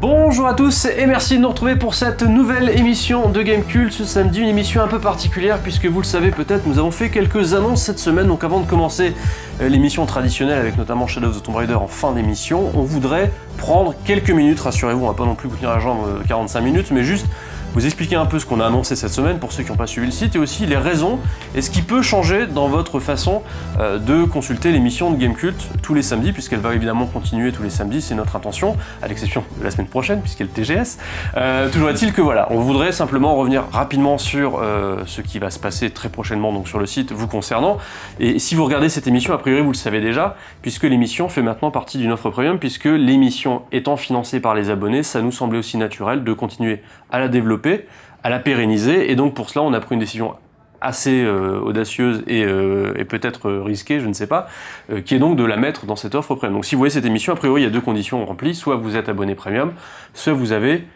Bonjour à tous et merci de nous retrouver pour cette nouvelle émission de Gamecult ce samedi, une émission un peu particulière puisque vous le savez peut-être, nous avons fait quelques annonces cette semaine. Donc avant de commencer euh, l'émission traditionnelle avec notamment Shadow of the Tomb Raider en fin d'émission, on voudrait prendre quelques minutes, rassurez-vous, on va pas non plus vous tenir la jambe euh, 45 minutes, mais juste vous expliquer un peu ce qu'on a annoncé cette semaine pour ceux qui n'ont pas suivi le site et aussi les raisons et ce qui peut changer dans votre façon euh, de consulter l'émission de Gamecult tous les samedis puisqu'elle va évidemment continuer tous les samedis, c'est notre intention, à l'exception de la semaine prochaine puisqu'elle est le TGS. Euh, toujours est-il que voilà, on voudrait simplement revenir rapidement sur euh, ce qui va se passer très prochainement donc sur le site vous concernant et si vous regardez cette émission, a priori vous le savez déjà puisque l'émission fait maintenant partie d'une offre premium puisque l'émission étant financée par les abonnés, ça nous semblait aussi naturel de continuer à la développer à la pérenniser. Et donc pour cela, on a pris une décision assez euh, audacieuse et, euh, peut-être euh, risquée, je ne sais pas, qui est donc de la mettre dans cette offre premium. Donc si vous voyez cette émission, a priori, il y a deux conditions remplies. Soit vous êtes abonné premium, soit vous avez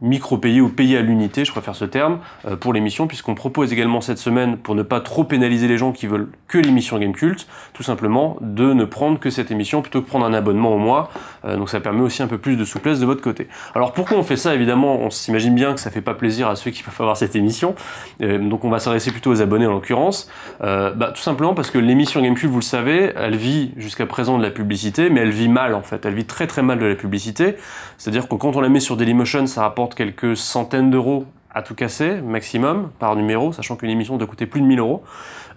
micro-payé ou payé à l'unité, je préfère ce terme, euh, pour l'émission, puisqu'on propose également cette semaine, pour ne pas trop pénaliser les gens qui veulent que l'émission Game Cult, tout simplement de ne prendre que cette émission plutôt que prendre un abonnement au mois. Euh, donc ça permet aussi un peu plus de souplesse de votre côté. Alors pourquoi on fait ça Évidemment, on s'imagine bien que ça fait pas plaisir à ceux qui peuvent avoir cette émission. Euh, donc on va s'adresser plutôt aux abonnés en l'occurrence. Bah, tout simplement parce que l'émission Game Cult, vous le savez, elle vit jusqu'à présent de la publicité, mais elle vit mal en fait. Elle vit très très mal de la publicité. C'est-à-dire que quand on la met sur Dailymotion, ça rapporte quelques centaines d'euros à tout casser, maximum, par numéro, sachant qu'une émission doit coûter plus de 1000 euros.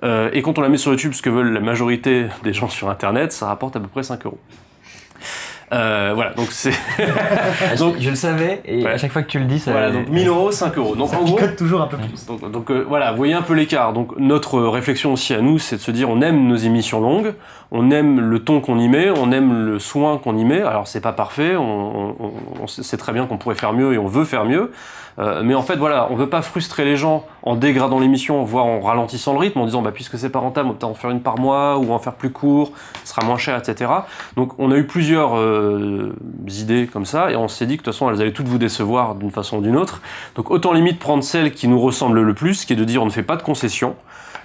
Euh, et quand on la met sur YouTube, ce que veulent la majorité des gens sur Internet, ça rapporte à peu près 5 euros. Euh, voilà, donc c'est. Donc je le savais et Ouais. à chaque fois que tu le dis, ça, voilà, donc 1000 euros, 5 euros. Donc ça en gros. toujours un peu plus. Donc, donc, euh, voilà, vous voyez un peu l'écart. Donc notre réflexion aussi à nous, c'est de se dire on aime nos émissions longues, on aime le ton qu'on y met, on aime le soin qu'on y met. Alors c'est pas parfait, on, sait très bien qu'on pourrait faire mieux et on veut faire mieux. Euh, mais en fait voilà, on veut pas frustrer les gens en dégradant l'émission, voire en ralentissant le rythme, en disant bah puisque c'est pas rentable, on peut en faire une par mois ou en faire plus court, ce sera moins cher, etc. Donc on a eu plusieurs euh, idées comme ça et on s'est dit que de toute façon elles allaient toutes vous décevoir d'une façon ou d'une autre. Donc autant limite prendre celle qui nous ressemble le plus, qui est de dire on ne fait pas de concessions.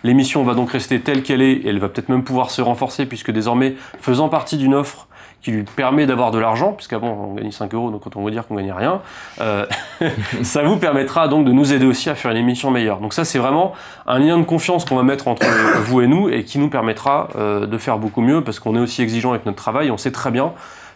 L'émission va donc rester telle qu'elle est et elle va peut-être même pouvoir se renforcer puisque désormais, faisant partie d'une offre qui lui permet d'avoir de l'argent, puisqu'avant on gagnait 5 euros, donc quand on veut dire qu'on gagnait rien, euh, ça vous permettra donc de nous aider aussi à faire une émission meilleure. Donc ça c'est vraiment un lien de confiance qu'on va mettre entre vous et nous et qui nous permettra euh, de faire beaucoup mieux parce qu'on est aussi exigeant avec notre travail, on sait très bien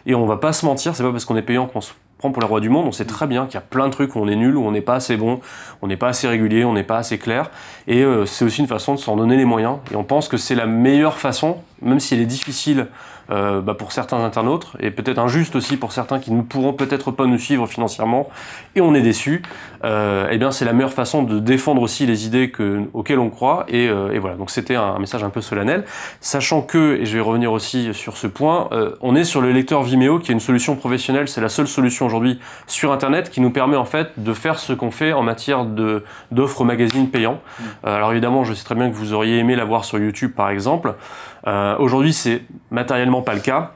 et on va pas se mentir, c'est pas parce qu'on est payant qu'on se prend pour les rois du monde, on sait très bien qu'il y a plein de trucs où on est nul, où on n'est pas assez bon, on n'est pas assez régulier, on n'est pas assez clair, et euh, c'est aussi une façon de s'en donner les moyens. Et on pense que c'est la meilleure façon, même si elle est difficile euh, bah, pour certains internautes, et peut-être injuste aussi pour certains qui ne pourront peut-être pas nous suivre financièrement, et on est déçu, euh, eh bien c'est la meilleure façon de défendre aussi les idées que, auxquelles on croit, et, euh, et voilà. Donc c'était un, un message un peu solennel, sachant que, et je vais revenir aussi sur ce point, euh, on est sur le lecteur Vimeo, qui est une solution professionnelle, c'est la seule solution aujourd'hui sur Internet qui nous permet en fait de faire ce qu'on fait en matière de d'offres magazines payants. Euh, alors évidemment, je sais très bien que vous auriez aimé la voir sur YouTube par exemple. Euh, Aujourd'hui, c'est matériellement pas le cas.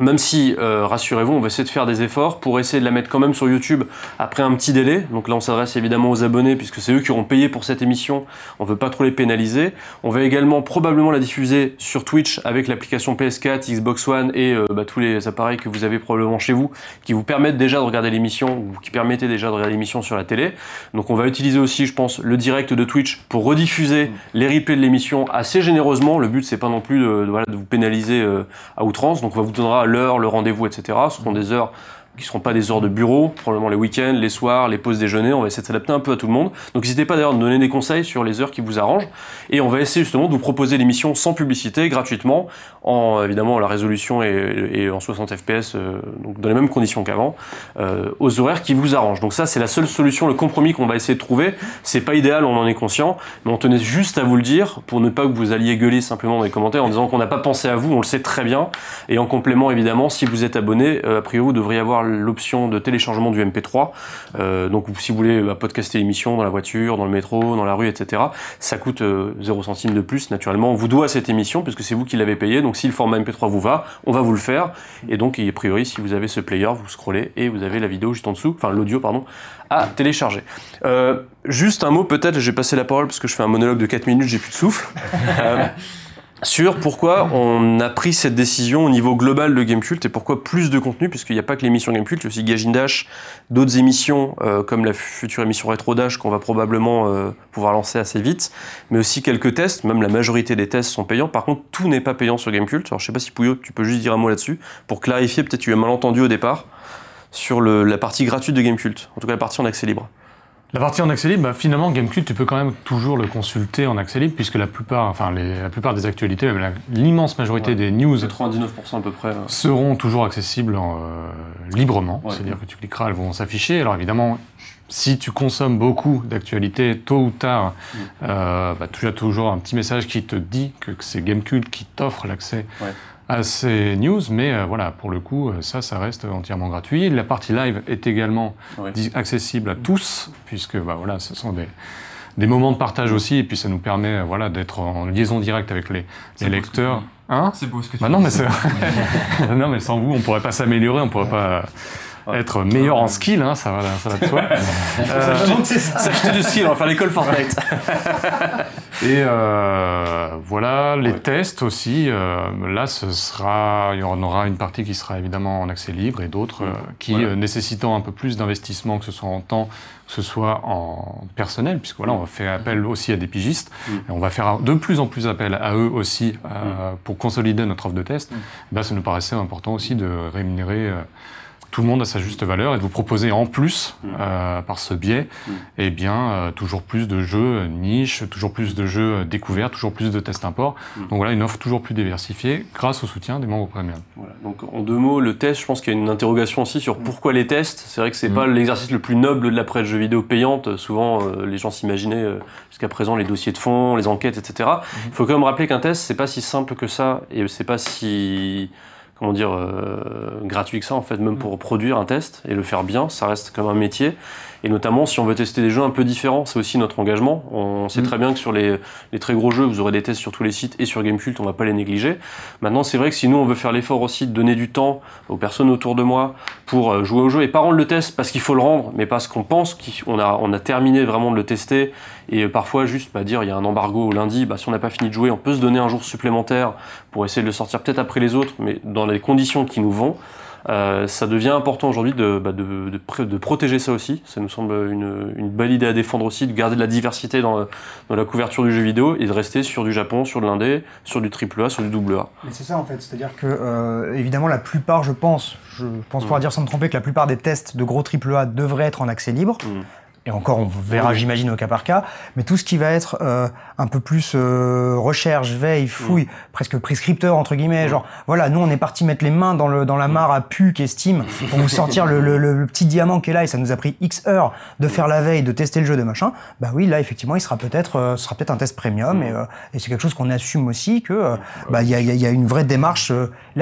Même si, euh, rassurez-vous, on va essayer de faire des efforts pour essayer de la mettre quand même sur YouTube après un petit délai. Donc là, on s'adresse évidemment aux abonnés puisque c'est eux qui auront payé pour cette émission. On veut pas trop les pénaliser. On va également probablement la diffuser sur Twitch avec l'application PS4, Xbox One et euh, bah, tous les appareils que vous avez probablement chez vous qui vous permettent déjà de regarder l'émission ou qui permettaient déjà de regarder l'émission sur la télé. Donc on va utiliser aussi, je pense, le direct de Twitch pour rediffuser les replays de l'émission assez généreusement. Le but, c'est pas non plus de, de- voilà, de vous pénaliser euh, à outrance. Donc on va vous donnera l'heure, le rendez-vous, etc. Ce seront des heures qui seront pas des heures de bureau, probablement les week-ends, les soirs, les pauses déjeuner. On va essayer de s'adapter un peu à tout le monde. Donc n'hésitez pas d'ailleurs à nous donner des conseils sur les heures qui vous arrangent. Et on va essayer justement de vous proposer l'émission sans publicité, gratuitement, en évidemment la résolution et en 60 fps, euh, donc dans les mêmes conditions qu'avant, euh, aux horaires qui vous arrangent. Donc ça, c'est la seule solution, le compromis qu'on va essayer de trouver. C'est pas idéal, on en est conscient, mais on tenait juste à vous le dire pour ne pas que vous alliez gueuler simplement dans les commentaires en disant qu'on n'a pas pensé à vous. On le sait très bien. Et en complément, évidemment, si vous êtes abonné, euh, a priori, vous devriez avoir l'option de téléchargement du MP3. Euh, donc, si vous voulez bah, podcaster l'émission dans la voiture, dans le métro, dans la rue, etc., ça coûte euh, 0 centime de plus. Naturellement, on vous doit cette émission puisque c'est vous qui l'avez payé. Donc, si le format MP3 vous va, on va vous le faire. Et donc, a priori, si vous avez ce player, vous scrollez et vous avez la vidéo juste en dessous, enfin l'audio, pardon, à télécharger. Euh, juste un mot peut-être, j'ai passé la parole parce que je fais un monologue de 4 minutes, j'ai plus de souffle. Sur pourquoi on a pris cette décision au niveau global de Gamecult et pourquoi plus de contenu, puisqu'il n'y a pas que l'émission Gamecult, il y a aussi Gagine Dash, d'autres émissions euh, comme la future émission Retro Dash qu'on va probablement euh, pouvoir lancer assez vite, mais aussi quelques tests, même la majorité des tests sont payants. Par contre, tout n'est pas payant sur Gamecult. Alors je sais pas si Pouillot, tu peux juste dire un mot là-dessus pour clarifier, peut-être tu as mal entendu au départ sur la partie gratuite de Gamecult, en tout cas la partie en accès libre. La partie en accès libre, bah, finalement, Gamecube, tu peux quand même toujours le consulter en accès libre, puisque la plupart, enfin, la plupart des actualités, l'immense majorité des news, 99% à peu près, seront toujours accessibles euh, librement. C'est-à-dire que tu cliqueras, elles vont s'afficher. Alors évidemment, si tu consommes beaucoup d'actualités, tôt ou tard, mm. euh, bah, tu as toujours un petit message qui te dit que, c'est Gamecube qui t'offre l'accès à ces news, mais euh, voilà, pour le coup, euh, ça, ça reste entièrement gratuit. La partie live est également accessible à tous, puisque bah, voilà, ce sont des, des moments de partage aussi, et puis ça nous permet euh, voilà, d'être en liaison directe avec les, les lecteurs. Hein? c'est beau ce que tu bah non, mais non, mais sans vous, on pourrait pas s'améliorer, on pourrait pas être meilleur en skill, hein, ça, va, ça va de soi. euh, S'acheter du skill, on va faire l'école Fortnite. Et euh, voilà, les tests aussi. Euh, là, ce sera, il y en aura une partie qui sera évidemment en accès libre et d'autres qui nécessitant un peu plus d'investissement, que ce soit en temps, que ce soit en personnel, puisque voilà, on va faire appel aussi à des pigistes. Mm. Et on va faire de plus en plus appel à eux aussi mm. pour consolider notre offre de test. Mm. Ça nous paraissait important aussi de rémunérer tout le monde a sa juste valeur et de vous proposer en plus, mm. euh, par ce biais, mm. eh bien, euh, toujours plus de jeux niche, toujours plus de jeux découverts, toujours plus de tests import. Mm. Donc voilà, une offre toujours plus diversifiée grâce au soutien des membres premium. Voilà. Donc en deux mots, le test, je pense qu'il y a une interrogation aussi sur pourquoi les tests. C'est vrai que c'est pas l'exercice le plus noble de la presse jeux vidéo payante. Souvent, euh, les gens s'imaginaient jusqu'à présent les dossiers de fond, les enquêtes, etc. Il faut quand même rappeler qu'un test, c'est pas si simple que ça et c'est pas si comment dire, euh, gratuit que ça, en fait, même pour produire un test et le faire bien, ça reste comme un métier. Et notamment, si on veut tester des jeux un peu différents, c'est aussi notre engagement. On sait mm. très bien que sur les, les, très gros jeux, vous aurez des tests sur tous les sites et sur Gamecult, on va pas les négliger. Maintenant, c'est vrai que si nous, on veut faire l'effort aussi de donner du temps aux personnes autour de moi pour euh, jouer au jeu et pas rendre le test parce qu'il faut le rendre, mais parce qu'on pense qu'on a, on a terminé vraiment de le tester et parfois juste bah, dire il y a un embargo au lundi, bah, si on n'a pas fini de jouer, on peut se donner un jour supplémentaire pour essayer de le sortir peut-être après les autres, mais dans les conditions qui nous vont. Euh, ça devient important aujourd'hui de, bah, de, de, de, protéger ça aussi. Ça nous semble une, une, belle idée à défendre aussi, de garder de la diversité dans, dans la couverture du jeu vidéo et de rester sur du Japon, sur de l'indé, sur du triple A, sur du double A. Mais c'est ça en fait, c'est-à-dire que euh, évidemment la plupart, je pense, je pense pouvoir mm. dire sans me tromper que la plupart des tests de gros triple A devraient être en accès libre. Mm et encore on verra j'imagine au cas par cas, mais tout ce qui va être euh, un peu plus euh, recherche, veille, fouille, mm. presque prescripteur entre guillemets, mm. genre voilà, nous on est parti mettre les mains dans le dans la mm. mare à pu qu'estime pour vous sortir le, le, le, petit diamant qui est là et ça nous a pris X heures de faire la veille, de tester le jeu de machin. Bah oui, là effectivement, il sera peut-être euh, sera peut-être un test premium et, euh, et c'est quelque chose qu'on assume aussi que bah il y a, y a, une vraie démarche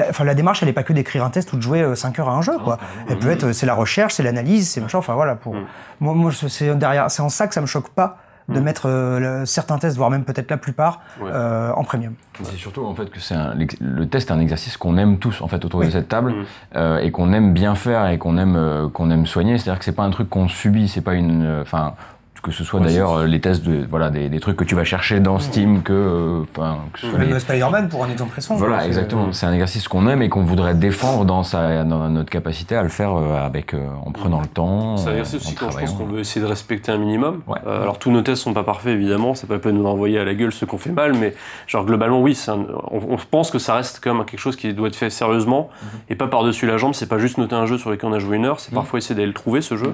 enfin la démarche elle est pas que d'écrire un test ou de jouer 5 heures à un jeu quoi. Elle peut être c'est la recherche, c'est l'analyse, c'est machin enfin voilà pour moi moi c'est derrière, c'est en ça que ça me choque pas de mm. mettre euh, certains tests, voire même peut-être la plupart, euh, en premium. C'est surtout en fait que c'est le test est un exercice qu'on aime tous en fait autour de cette table mm. euh, et qu'on aime bien faire et qu'on aime qu'on aime soigner. C'est-à-dire que c'est pas un truc qu'on subit, c'est pas une, enfin que ce soit d'ailleurs euh, les tests de voilà des, des, trucs que tu vas chercher dans Steam que euh, enfin que ce soit même Spider-Man pour un exemple récent voilà exactement. C'est un exercice qu'on aime et qu'on voudrait défendre dans sa dans notre capacité à le faire euh, avec en prenant le temps c'est un exercice aussi quand je pense qu'on veut essayer de respecter un minimum. Alors tous nos tests sont pas parfaits évidemment. C'est pas peut nous envoyer à la gueule ce qu'on fait mal mais genre globalement oui un, on, pense que ça reste quand même quelque chose qui doit être fait sérieusement mhm. et pas par dessus la jambe. C'est pas juste noter un jeu sur lequel on a joué une heure. C'est parfois essayer d'aller le trouver ce jeu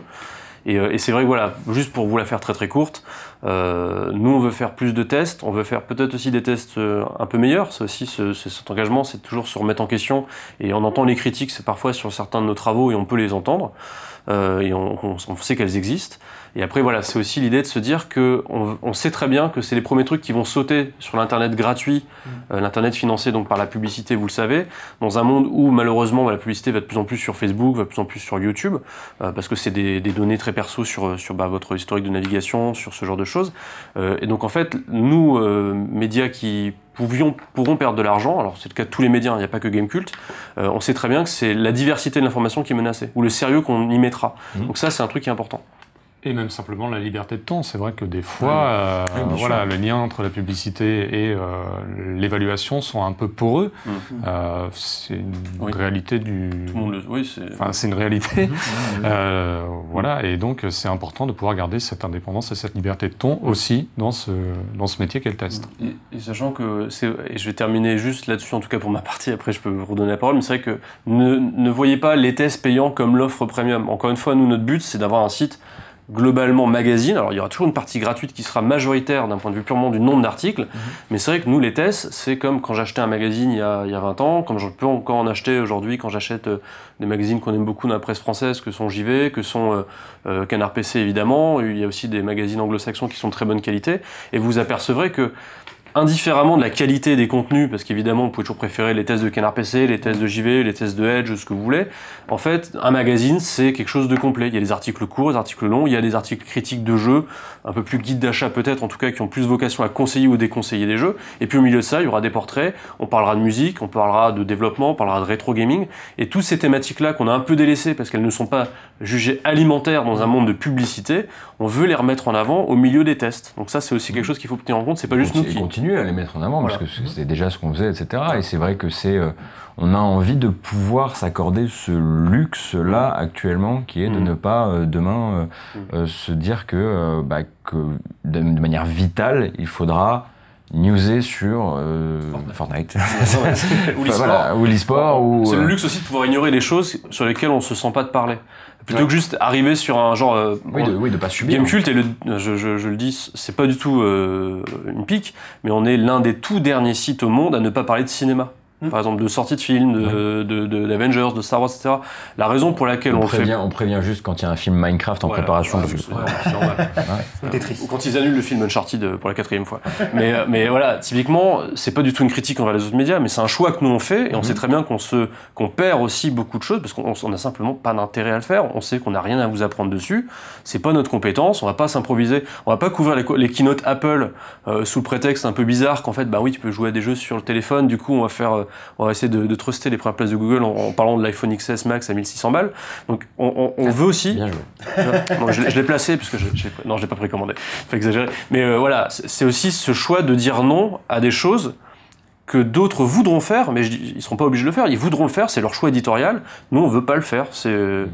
et, c'est vrai que voilà, juste pour vous la faire très très courte, euh, nous on veut faire plus de tests, on veut faire peut-être aussi des tests euh, un peu meilleurs. C'est aussi ce, cet engagement, c'est toujours se remettre en question. Et on entend les critiques, c'est parfois sur certains de nos travaux et on peut les entendre. Euh, et on, on, on sait qu'elles existent. Et après, voilà, c'est aussi l'idée de se dire que on, on sait très bien que c'est les premiers trucs qui vont sauter sur l'internet gratuit, mm. euh, l'internet financé donc par la publicité, vous le savez, dans un monde où malheureusement bah, la publicité va de plus en plus sur Facebook, va de plus en plus sur YouTube, euh, parce que c'est des, des, données très perso sur sur bah, votre historique de navigation, sur ce genre de choses. Euh, et donc en fait, nous euh, médias qui pouvions, pourront perdre de l'argent, alors c'est le cas de tous les médias, il n'y a pas que Gamecult, euh, on sait très bien que c'est la diversité de l'information qui est menacée, ou le sérieux qu'on y mettra. Mm. Donc ça, c'est un truc qui est important. Et même simplement la liberté de ton. C'est vrai que des fois, euh, voilà, le lien entre la publicité et euh, l'évaluation sont un peu poreux. Mhm. Euh, c'est une réalité du. Tout le monde le... Oui, c'est. Enfin, c'est une réalité. Mhm. voilà, et donc c'est important de pouvoir garder cette indépendance et cette liberté de ton aussi dans ce, dans ce métier qu'est le test. Et, sachant que. Et je vais terminer juste là-dessus, en tout cas pour ma partie, après je peux vous redonner la parole, mais c'est vrai que ne, ne voyez pas les tests payants comme l'offre premium. Encore une fois, nous, notre but, c'est d'avoir un site globalement magazine. Alors il y aura toujours une partie gratuite qui sera majoritaire d'un point de vue purement du nombre d'articles, mhm. mais c'est vrai que nous les tests, c'est comme quand j'achetais un magazine il y, a, il y, a, 20 ans, comme je peux encore en acheter aujourd'hui quand j'achète euh, des magazines qu'on aime beaucoup dans la presse française, que sont JV, que sont euh, euh, Canard PC évidemment, il y a aussi des magazines anglo-saxons qui sont de très bonne qualité, et vous apercevrez que indifféremment de la qualité des contenus, parce qu'évidemment, vous pouvez toujours préférer les tests de Canard PC, les tests de JV, les tests de Edge, ce que vous voulez. En fait, un magazine, c'est quelque chose de complet. Il y a des articles courts, des articles longs, il y a des articles critiques de jeux, un peu plus guide d'achat peut-être, en tout cas, qui ont plus vocation à conseiller ou déconseiller des jeux. Et puis au milieu de ça, il y aura des portraits, on parlera de musique, on parlera de développement, on parlera de rétro gaming. Et toutes ces thématiques-là qu'on a un peu délaissées parce qu'elles ne sont pas jugées alimentaires dans un monde de publicité, on veut les remettre en avant au milieu des tests. Donc ça, c'est aussi quelque chose qu'il faut tenir en compte. C'est pas juste nous qui à les mettre en avant parce que c'est déjà ce qu'on faisait, etc. Et c'est vrai que c'est, euh, on a envie de pouvoir s'accorder ce luxe-là actuellement, qui est de mm. ne pas euh, demain euh, mm. se dire que, bah, que de, manière vitale, il faudra newser sur Fortnite, ou l'e-sport. ou c'est le luxe aussi de pouvoir ignorer les choses sur lesquelles on se sent pas de parler. Plutôt que juste arriver sur un genre. Euh, oui, de, oui, de pas subir. Game Cult, et le, je, je, je le dis, c'est pas du tout euh, une pique, mais on est l'un des tout derniers sites au monde à ne pas parler de cinéma. Hmm. Par exemple, de sortie de films, d'Avengers, de, de, de, de, Star Wars, etc. La raison pour laquelle on, on prévient, fait... On prévient juste quand il y a un film Minecraft en préparation. c'est normal. Ou quand ils annulent le film Uncharted euh, pour la quatrième fois. mais, euh, mais voilà, typiquement, c'est pas du tout une critique envers les autres médias, mais c'est un choix que nous on fait, et on hmm. sait très bien qu'on se qu'on perd aussi beaucoup de choses, parce qu'on n'a simplement pas d'intérêt à le faire. On sait qu'on n'a rien à vous apprendre dessus. C'est pas notre compétence, on va pas s'improviser, on va pas couvrir les, les keynotes Apple euh, sous le prétexte un peu bizarre qu'en fait, bah oui, tu peux jouer à des jeux sur le téléphone, du coup, on va faire, on va essayer de de, truster les premières places de Google en, parlant de l'iPhone XS Max à 1600 balles. Donc on, veut aussi. Bien joué. je, l'ai placé parce que je, non, je l'ai pas précommandé. Faut exagérer. Mais euh, voilà, c'est aussi ce choix de dire non à des choses que d'autres voudront faire, mais je, ils seront pas obligés de le faire. Ils voudront le faire, c'est leur choix éditorial. Nous, on veut pas le faire. C'est mhm.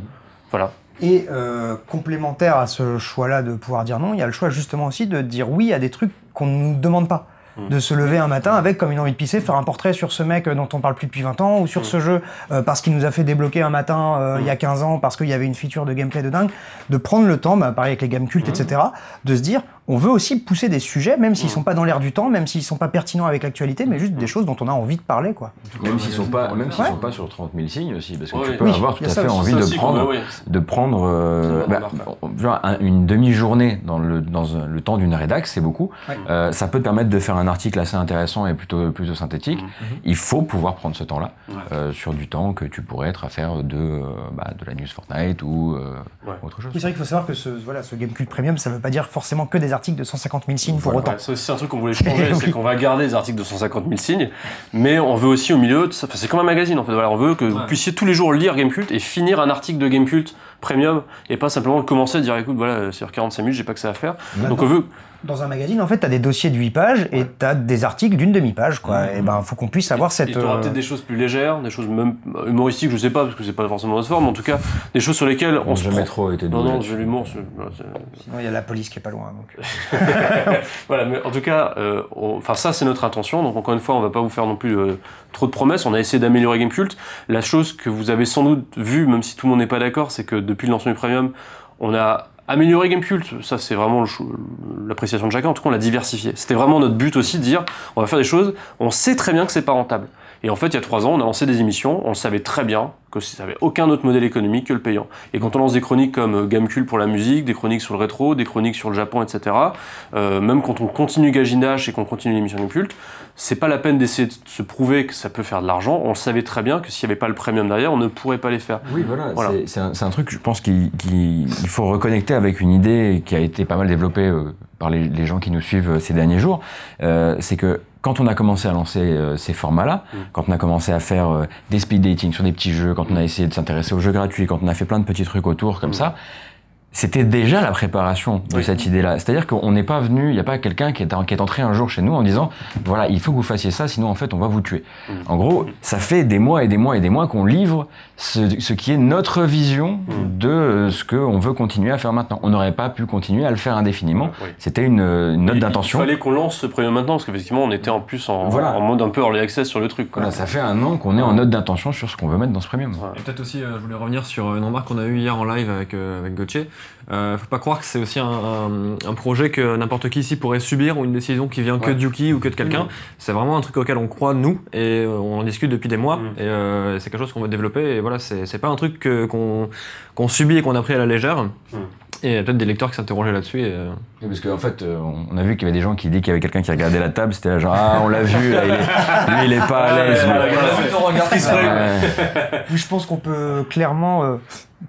voilà. Et euh, complémentaire à ce choix-là de pouvoir dire non, il y a le choix justement aussi de dire oui à des trucs qu'on ne nous demande pas. Mm. de se lever un matin avec comme une envie de pisser, faire un portrait sur ce mec dont on parle plus depuis 20 ans ou sur mm. ce jeu euh, parce qu'il nous a fait débloquer un matin euh, il y a 15 ans parce qu'il y avait une feature de gameplay de dingue, de prendre le temps, bah, pareil avec les game cultes, mm. etc., de se dire on veut aussi pousser des sujets, même s'ils sont pas dans l'air du temps, même s'ils sont pas pertinents avec l'actualité, mais juste des choses dont on a envie de parler, quoi. Même s'ils sont pas, même s'ils sont pas sur 30 000 signes aussi, parce que tu peux avoir tout à fait envie de prendre, de prendre, euh, bah, une demi-journée dans le dans le temps d'une rédac, c'est beaucoup. Euh, ça peut te permettre de faire un article assez intéressant et plutôt plutôt synthétique. Mm-hmm. Il faut pouvoir prendre ce temps-là euh, sur du temps que tu pourrais être à faire de bah, de la news Fortnite ou autre chose. C'est vrai qu'il faut savoir que ce voilà ce Gamecube Premium, ça veut pas dire forcément que des articles de 150 000 signes pour autant. c'est aussi un truc qu'on voulait changer, c'est qu'on va garder des articles de 150 000 signes, mais on veut aussi au milieu, c'est comme un magazine en fait, voilà, on veut que vous puissiez tous les jours lire Gamecult et finir un article de Gamecult premium et pas simplement commencer à dire écoute voilà, c'est 45 minutes, j'ai pas que ça à faire. Donc on veut dans un magazine, en fait, tu as des dossiers de 8 pages et tu as des articles d'une demi-page, quoi. Et ben, faut qu'on puisse avoir cette. Il y aura peut-être des choses plus légères, des choses même humoristiques, je sais pas, parce que c'est pas forcément notre forme, mais en tout cas, des choses sur lesquelles on, se. Jamais trop été Non, non, j'ai l'humour. Sinon, il y a la police qui est pas loin, donc. voilà, mais en tout cas, euh, enfin, ça, c'est notre intention. Donc, encore une fois, on va pas vous faire non plus euh, trop de promesses. On a essayé d'améliorer Gamecult. La chose que vous avez sans doute vue, même si tout le monde n'est pas d'accord, c'est que depuis le lancement du Premium, on a Améliorer Gamecult, ça c'est vraiment l'appréciation de chacun, en tout cas on l'a diversifié. C'était vraiment notre but aussi de dire on va faire des choses, on sait très bien que c'est pas rentable. Et en fait, il y a trois ans, on a lancé des émissions, on savait très bien que ça n'avait aucun autre modèle économique que le payant. Et quand on lance des chroniques comme euh, Gamecult pour la musique, des chroniques sur le rétro, des chroniques sur le Japon, etc., euh, même quand on continue Gaginage et qu'on continue l'émission Gamecult, c'est pas la peine d'essayer de se prouver que ça peut faire de l'argent. On savait très bien que s'il n'y avait pas le premium derrière, on ne pourrait pas les faire. Oui, voilà. C'est un, truc, je pense qu'il faut reconnecter avec une idée qui a été pas mal développée euh, par les, gens qui nous suivent ces derniers jours. c'est que quand on a commencé à lancer euh, ces formats-là, mm. quand on a commencé à faire euh, des speed dating sur des petits jeux, quand on a essayé de s'intéresser aux jeux gratuits, quand on a fait plein de petits trucs autour comme mm. ça, c'était déjà la préparation de cette idée-là. C'est-à-dire qu'on n'est pas venu, il n'y a pas quelqu'un qui, qui, est entré un jour chez nous en disant, voilà, il faut que vous fassiez ça, sinon en fait on va vous tuer. Mm. En gros, ça fait des mois et des mois et des mois qu'on livre ce, ce, qui est notre vision mm. de ce qu'on veut continuer à faire maintenant. On n'aurait pas pu continuer à le faire indéfiniment. C'était une, une, note d'intention. Il fallait qu'on lance ce premier maintenant, parce qu'effectivement on était en plus en, en, mode un peu early access sur le truc. Voilà, ça fait un an qu'on est en note d'intention sur ce qu'on veut mettre dans ce premium. Et peut-être aussi, euh, je voulais revenir sur une remarque qu'on a eue hier en live avec, euh, avec Gauthier. Euh, faut pas croire que c'est aussi un, un, projet que n'importe qui ici pourrait subir ou une décision qui vient que de Yuki ou que de quelqu'un. Mmh. C'est vraiment un truc auquel on croit nous et euh, on en discute depuis des mois mmh. et euh, c'est quelque chose qu'on veut développer et voilà c'est pas un truc qu'on subit et qu'on a pris à la légère. Mmh. Et il y a peut-être des lecteurs qui s'interrogeaient là-dessus. Et... Euh, parce qu'en en fait, on a vu qu'il y avait des gens qui disaient qu'il y avait quelqu'un qui regardait la table, c'était genre Ah, on l'a vu, là, il est, lui il est pas à l'aise. Je pense qu'on peut clairement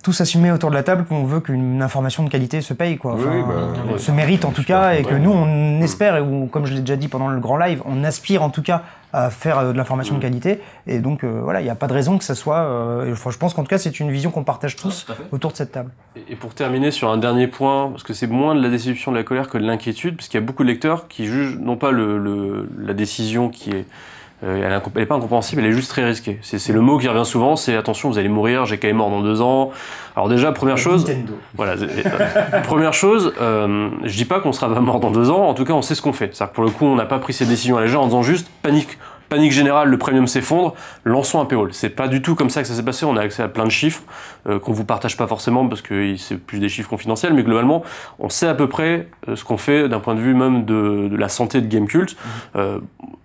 tous assumer autour de la table qu'on veut qu'une information de qualité se paye, quoi. Enfin, bah, se mérite en tout cas, et que nous, on espère, et comme je l'ai déjà dit pendant le grand live, on aspire en tout cas à faire euh, de l'information de qualité. Et donc, euh, voilà, il n'y a pas de raison que ça soit. Euh, je pense qu'en tout cas, c'est une vision qu'on partage tous autour de cette table. Et pour terminer sur un dernier point, parce que c'est moins de la déception, de la colère que de l'inquiétude, parce qu'il y a beaucoup de lecteurs qui jugent non pas le, la décision qui est euh, elle n'est pas incompréhensible, elle est juste très risquée. C'est le mot qui revient souvent, c'est attention, vous allez mourir, j'ai quand même mort dans deux ans. Alors déjà, première chose, voilà, euh, première chose, euh, je dis pas qu'on sera pas mort dans deux ans. En tout cas, on sait ce qu'on fait. C'est-à-dire que pour le coup, on n'a pas pris ces décisions à légère en disant juste panique panique générale, le premium s'effondre, lançons un paywall. C'est pas du tout comme ça que ça s'est passé. On a accès à plein de chiffres euh, qu'on vous partage pas forcément parce que c'est plus des chiffres confidentiels, mais globalement, on sait à peu près euh, ce qu'on fait d'un point de vue même de, la santé de Gamecult. Mmh. Euh,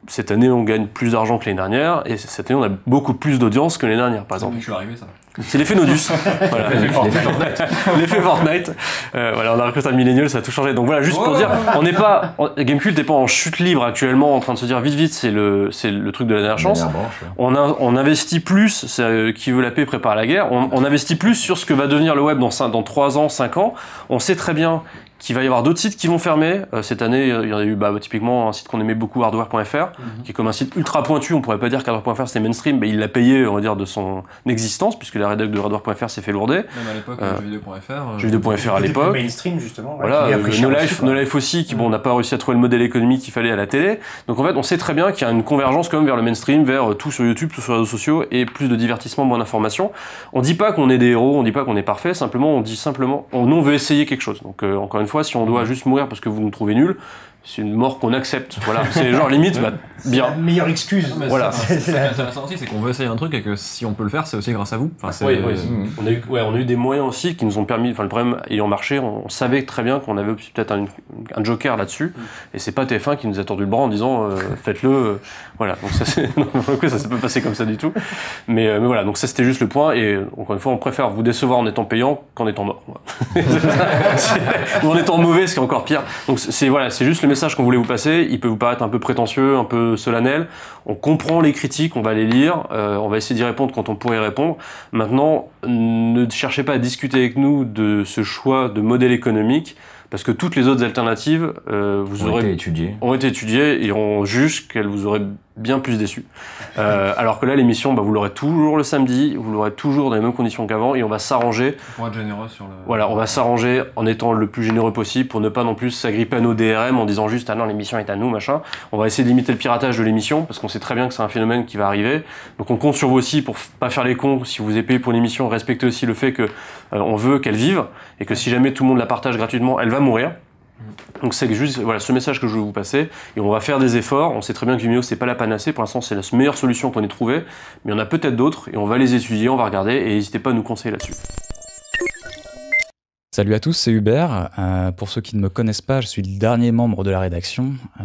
cette année, on gagne plus d'argent que l'année dernière, et cette année, on a beaucoup plus d'audience que l'année dernière, par exemple. Je suis arrivé, ça. C'est l'effet Nodus. voilà, l'effet Fortnite. l'effet Fortnite. Euh, voilà, on a recruté un millénial, ça a tout changé. Donc voilà, juste pour dire, on n'est pas, Gamecult n'est pas en chute libre actuellement, en train de se dire vite vite, c'est le, c'est le truc de la dernière chance. On, a, on investit plus, euh, qui veut la paix prépare la guerre. On, on, investit plus sur ce que va devenir le web dans, dans 3 ans, 5 ans. On sait très bien qu'il va y avoir d'autres sites qui vont fermer. Euh, cette année, il y en a eu bah, typiquement un site qu'on aimait beaucoup, hardware.fr, mhm. qui est comme un site ultra pointu. On pourrait pas dire qu'hardware.fr c'était mainstream, mais il l'a payé, on va dire, de son existence, puisque la rédac de hardware.fr s'est fait lourder. Même à l'époque, euh, jeuxvideo.fr. Jeuxvideo.fr à l'époque. mainstream, justement. voilà, euh, No, Life, no Life aussi, qui, bon, on n'a pas réussi à trouver le modèle économique qu'il fallait à la télé. Donc en fait, on sait très bien qu'il y a une convergence quand même vers le mainstream, vers tout sur YouTube, tout sur les réseaux sociaux, et plus de divertissement, moins d'informations. On dit pas qu'on est des héros, on dit pas qu'on est parfait, simplement, on dit simplement, on, on veut essayer quelque chose. Donc encore une fois, si on doit juste mourir parce que vous nous trouvez nul, c'est une mort qu'on accepte. Voilà, c'est genre limite, bah, bien. La meilleure excuse. voilà. Ce intéressant aussi, c'est qu'on veut essayer un truc et que si on peut le faire, c'est aussi grâce à vous. Enfin, oui, oui. On, a eu, ouais, on a eu des moyens aussi qui nous ont permis. Enfin, le problème ayant marché, on, savait très bien qu'on avait peut-être un, un, joker là-dessus. Mm. Et c'est pas TF1 qui nous a tordu le bras en disant euh, faites-le. Euh, voilà. Donc ça, c'est, ça s'est pas passé comme ça du tout. Mais, euh, mais voilà. Donc ça, c'était juste le point. Et encore une fois, on préfère vous décevoir en étant payant qu'en étant mort. Ou en étant mauvais, ce qui est encore pire. Donc c'est voilà, c'est juste le message qu'on voulait vous passer il peut vous paraître un peu prétentieux, un peu solennel. On comprend les critiques, on va les lire, euh, on va essayer d'y répondre quand on pourrait y répondre. Maintenant, ne cherchez pas à discuter avec nous de ce choix de modèle économique parce que toutes les autres alternatives euh, vous ont aurez, été étudiées. ont été étudiées et on juge qu'elles vous auraient bien plus déçu. Euh, alors que là, l'émission, bah, vous l'aurez toujours le samedi, vous l'aurez toujours dans les mêmes conditions qu'avant, et on va s'arranger. Pour être généreux sur le. Voilà, on va s'arranger en étant le plus généreux possible pour ne pas non plus s'agripper à nos DRM en disant juste ah non l'émission est à nous machin. On va essayer de limiter le piratage de l'émission parce qu'on sait très bien que c'est un phénomène qui va arriver. Donc on compte sur vous aussi pour pas faire les cons. Si vous êtes payé pour l'émission, respectez aussi le fait que euh, on veut qu'elle vive et que si jamais tout le monde la partage gratuitement, elle va mourir. Donc c'est juste voilà, ce message que je veux vous passer et on va faire des efforts. On sait très bien que Vimeo c'est pas la panacée. Pour l'instant c'est la meilleure solution qu'on ait trouvée, mais il y en a peut-être d'autres et on va les étudier, on va regarder et n'hésitez pas à nous conseiller là-dessus. Salut à tous, c'est Hubert. Euh, pour ceux qui ne me connaissent pas, je suis le dernier membre de la rédaction. Euh,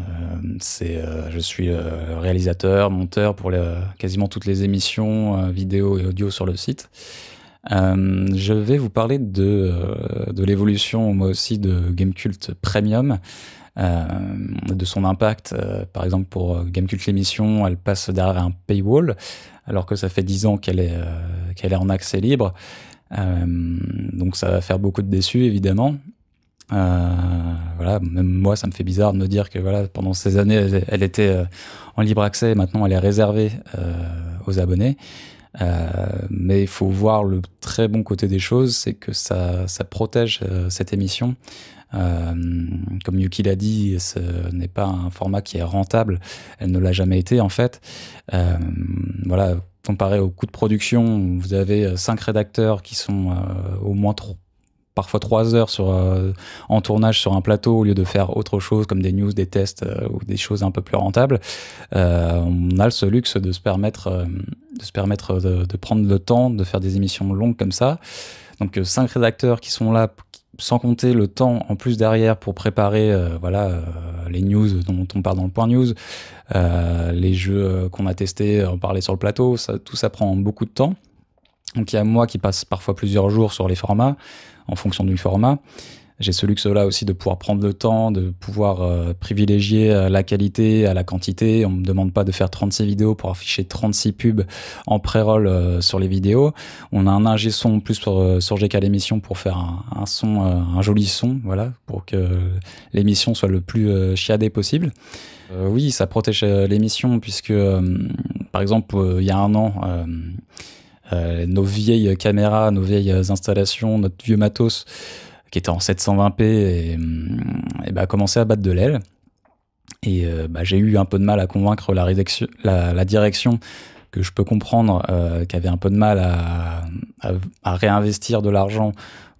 c'est, euh, je suis réalisateur, monteur pour quasiment toutes les émissions vidéo et audio sur le site. Euh, je vais vous parler de, euh, de l'évolution, moi aussi, de Gamecult Premium, euh, de son impact. Par exemple, pour Gamecult l'émission, elle passe derrière un paywall, alors que ça fait 10 ans qu'elle est, qu'elle est en accès libre. donc ça va faire beaucoup de déçus, évidemment. voilà, même moi, ça me fait bizarre de me dire que voilà, pendant ces années, elle, elle était en libre accès, maintenant elle est réservée aux abonnés. Mais il faut voir le très bon côté des choses, c'est que ça, ça protège cette émission. comme Yuki l'a dit, ce n'est pas un format qui est rentable. Elle ne l'a jamais été en fait. voilà, comparé au coût de production, vous avez cinq rédacteurs qui sont au moins trop parfois trois heures sur, euh, en tournage sur un plateau au lieu de faire autre chose comme des news, des tests euh, ou des choses un peu plus rentables. Euh, on a ce luxe de se permettre, de, se permettre de, prendre le temps de faire des émissions longues comme ça. Donc cinq rédacteurs qui sont là sans compter le temps en plus derrière pour préparer voilà les news dont on parle dans le point news, les jeux qu'on a testés, en parler sur le plateau, tout ça prend beaucoup de temps. Donc il y a moi qui passe parfois plusieurs jours sur les formats en fonction du format. J'ai ce luxe-là aussi de pouvoir prendre le temps, de pouvoir euh, privilégier euh, la qualité à la quantité. On me demande pas de faire 36 vidéos pour afficher 36 pubs en pré-roll euh, sur les vidéos. On a un ingé son plus sur, sur GK l'émission pour faire un, son, un joli son, voilà, pour que l'émission soit le plus chiadé possible. oui, ça protège l'émission puisque, par exemple, il y a un an, nos vieilles caméras, nos vieilles installations, notre vieux matos qui était en 720p et, bah, a commencé à battre de l'aile. Et euh, bah, j'ai eu un peu de mal à convaincre la, direction que je peux comprendre, euh, qui avait un peu de mal à, réinvestir de l'argent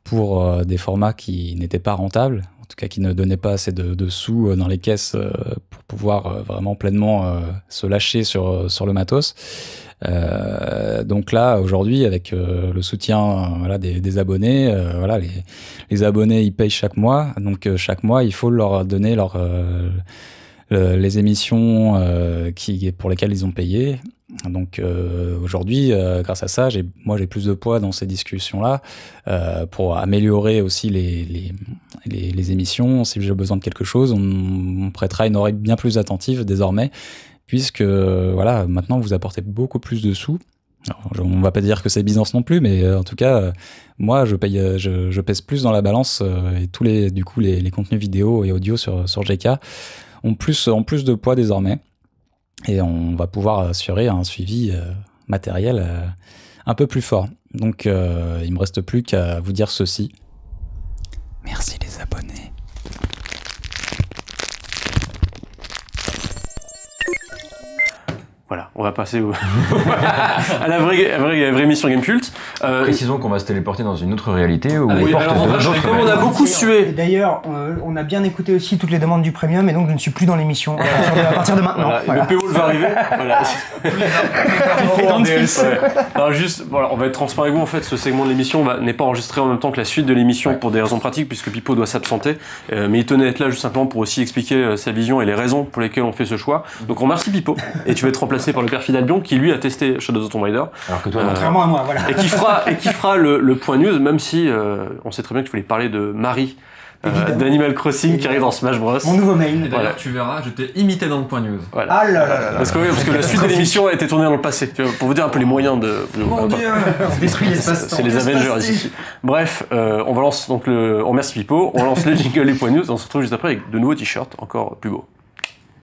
pour des formats qui n'étaient pas rentables, en tout cas qui ne donnaient pas assez de, sous dans les caisses pour pouvoir vraiment pleinement se lâcher sur, sur le matos. Euh, donc là, aujourd'hui, avec euh, le soutien euh, voilà, des, abonnés, euh, voilà, les, les, abonnés, ils payent chaque mois. Donc chaque mois, il faut leur donner leur, les émissions qui, pour lesquelles ils ont payé. Donc aujourd'hui, grâce à ça, moi j'ai plus de poids dans ces discussions-là pour améliorer aussi les, les, les, émissions. Si j'ai besoin de quelque chose, on, on prêtera une oreille bien plus attentive désormais puisque voilà, maintenant vous apportez beaucoup plus de sous. On on va pas dire que c'est business non plus, mais euh, en tout cas, euh, moi, je paye, euh, je, pèse plus dans la balance et tous les, du coup, les, contenus vidéo et audio sur, sur GK ont plus, en plus de poids désormais. Et on va pouvoir assurer un suivi matériel un peu plus fort. Donc, il me reste plus qu'à vous dire ceci. Merci les abonnés. Voilà, on va passer à la vraie, vraie, mission Gamecult. Euh, Précisons qu'on va se téléporter dans une autre réalité où ah oui, on, a beaucoup sué. D'ailleurs, euh, on a bien écouté aussi toutes les demandes du premium et donc je ne suis plus dans l'émission à partir de maintenant. Le PO va arriver. Alors juste, voilà, on va être transparent avec vous. En fait, ce segment de l'émission n'est pas enregistré en même temps que la suite de l'émission pour des raisons pratiques puisque Pipo doit s'absenter. Euh, mais il tenait à être là juste simplement pour aussi expliquer sa vision et les raisons pour lesquelles on fait ce choix. Donc on remercie Pipo et tu vas être remplacé par le père Fidalbion qui lui a testé Shadow of the Tomb Raider. Alors que toi, euh, contrairement à moi, voilà. Et qui fera, et qui fera le, point news, même si euh, on sait très bien que tu voulais parler de Marie. Euh, d'Animal Crossing qui arrive dans Smash Bros. Mon nouveau mail. D'ailleurs, tu verras, je t'ai imité dans le point news. Voilà. Ah là là parce, que, parce que la suite de l'émission a été tournée dans le passé. Pour vous dire un peu les moyens de. Mon Dieu détruit l'espace C'est les Avengers ici. Bref, on va lancer donc le. On remercie Pipo, on lance le jingle les points news, on se retrouve juste après avec de nouveaux t-shirts encore plus beaux.